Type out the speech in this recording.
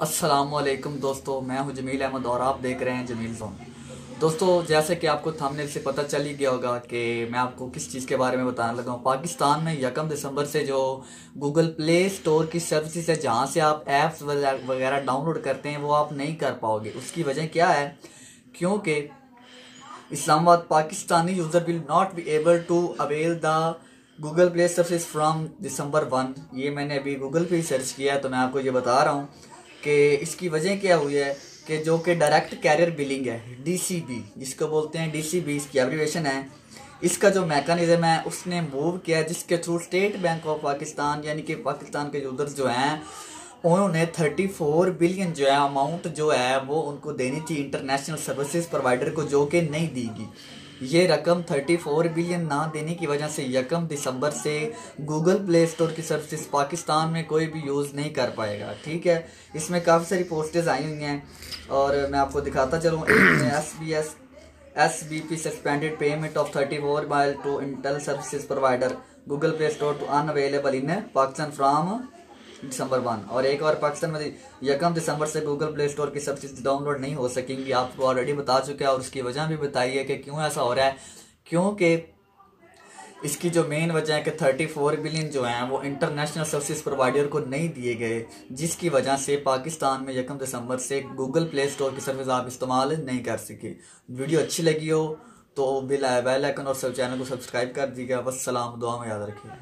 अस्सलाम वालेकुम दोस्तों, मैं हूँ जमील अहमद और आप देख रहे हैं जमील जोन। दोस्तों, जैसे कि आपको थंबनेल से पता चल ही गया होगा कि मैं आपको किस चीज़ के बारे में बताने लगा हूँ। पाकिस्तान में यकम दिसंबर से जो गूगल प्ले स्टोर की सर्विस है, जहाँ से आप ऐप्स वगैरह डाउनलोड करते हैं, वो आप नहीं कर पाओगे। उसकी वजह क्या है? क्योंकि Islamabad Pakistani user will not be able to avail the Google Play service from December one ये मैंने अभी गूगल पे सर्च किया तो मैं आपको ये बता रहा हूँ कि इसकी वजह क्या हुई है कि जो कि डायरेक्ट कैरियर बिलिंग है डीसीबी जिसको बोलते हैं डीसीबी इसकी एब्रीवेशन है। इसका जो मैकानिज्म है, उसने मूव किया जिसके through state bank of Pakistan यानी कि पाकिस्तान के यूज़र्स जो हैं, उन्होंने 34 बिलियन जो है अमाउंट जो है, वो उनको देनी थी इंटरनेशनल सर्विसेज़ प्रोवाइडर को, जो कि नहीं दीगी। ये रकम 34 बिलियन ना देने की वजह से यकम दिसंबर से गूगल प्ले स्टोर की सर्विसेज़ पाकिस्तान में कोई भी यूज़ नहीं कर पाएगा, ठीक है? इसमें काफ़ी सारी पोस्टेज आई हुई हैं और मैं आपको दिखाता चलूँ। S B S S B P suspended payment of thirty four bile to intel services provider Google Play Store to unavailable in Pakistan from December one. और एक और पाकिस्तान में यकम दिसंबर से गूगल प्ले स्टोर की सब चीज़ डाउनलोड नहीं हो सकेंगी। आपको ऑलरेडी बता चुके हैं और उसकी वजह भी बताई है कि क्यों ऐसा हो रहा है। क्योंकि इसकी जो मेन वजह है कि 34 बिलियन जो हैं, वो इंटरनेशनल सर्विस प्रोवाइडर को नहीं दिए गए, जिसकी वजह से पाकिस्तान में यकम दिसंबर से गूगल प्ले स्टोर की सर्विस आप इस्तेमाल नहीं कर सके। वीडियो अच्छी लगी हो तो बिल, बेल आइकन और सब चैनल को सब्सक्राइब कर दीजिएगा। बस सलाम दुआ में याद रखिए।